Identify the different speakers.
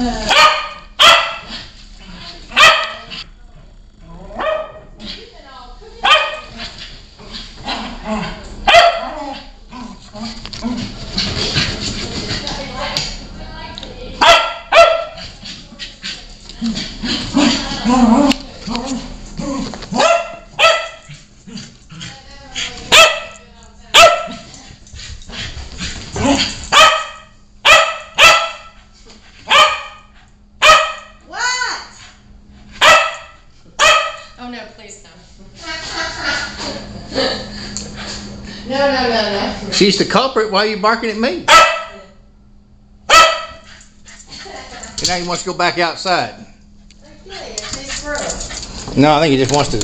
Speaker 1: What?
Speaker 2: Oh no, please no. No, no, no, no.
Speaker 3: She's the culprit. Why are you barking at me? And now he wants to go back outside.
Speaker 1: Okay, it's his room.
Speaker 3: No, I think he just wants to